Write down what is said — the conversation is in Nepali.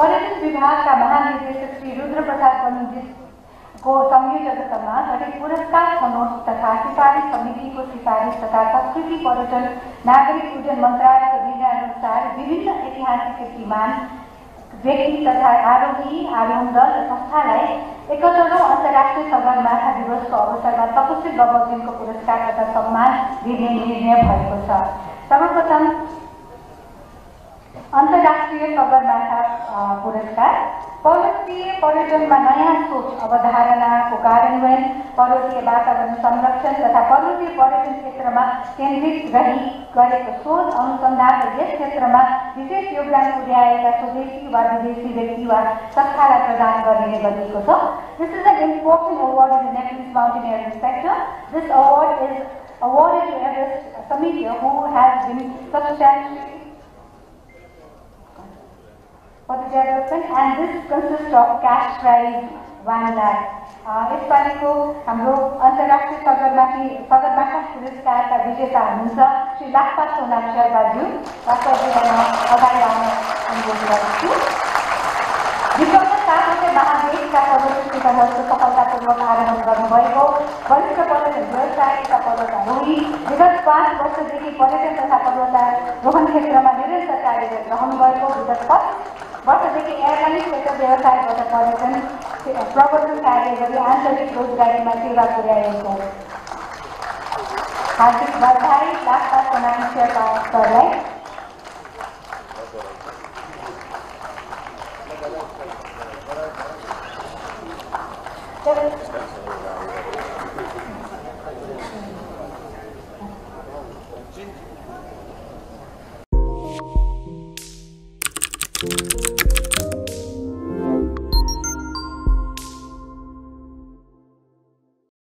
पर्यटन विभागका महानिर्देशक श्री रुद्र प्रसाद पण्डितको संयोजकतामा गठित पुरस्कार छनौट तथा सिफारिस समितिको सिफारिस तथा संस्कृति पर्यटन नागरिक उड्डयन मन्त्रालयको निर्णयअनुसार विभिन्न ऐतिहासिक कीर्तिमान व्यक्ति तथा आरोही आरोहण दल र संस्थालाई एकहत्तरौँ अन्तर्राष्ट्रिय सगरमाथा दिवसको अवसरमा तपस्वी बबजिनको पुरस्कार तथा सम्मान दिने निर्णय भएको छ। सर्वप्रथम अन्तर्राष्ट्रिय सगरमाथा अ, पुरस्कार पर्वतीय पर्यटनमा नयाँ सोच अवधारणाको कार्यान्वयन पर्वतीय वातावरण संरक्षण तथा पर्वतीय पर्यटन क्षेत्रमा केन्द्रित रही गरेको शोध अनुसन्धान र यस क्षेत्रमा विशेष योगदान पुर्याएका स्वदेशी वा विदेशी व्यक्ति वा संस्थालाई प्रदान गरिने गरिएको छ This is an important award in the Nepalese mountaineering sector. This award is awarded to Everest Samiti who has been substantially and this consists of cash prize 1 lakh. Uh, यसपालिको हाम्रो अन्तर्राष्ट्रिय सगरमाथि सगरमाथा पुरस्कारका विजेता हुनुहुन्छ श्री लाक्पा सोनाम शेर्पाज्यू म अगाडि आउन अनुरोध गर्दछु विगतका सातवटै महादेशका पर्वतहरूको सफलतापूर्वक आरोहण गर्नुभएको वरिष्ठ पर्यटन व्यवसायी तथा पर्वतारोही विगत पाँच वर्षदेखि पर्यटन तथा पर्वतारोहण क्षेत्रमा निरन्तर कार्यरत रहनुभएको विगत वर्षदेखि एयरलाइन क्षेत्र व्यवसायबाट पर्यटन प्रवर्तन कार्य गरी आन्तरिक रोजगारीमा सेवा पुर्याएको हार्दिक बधाई लाखा सोनाम शेर्पा सरलाई तर Música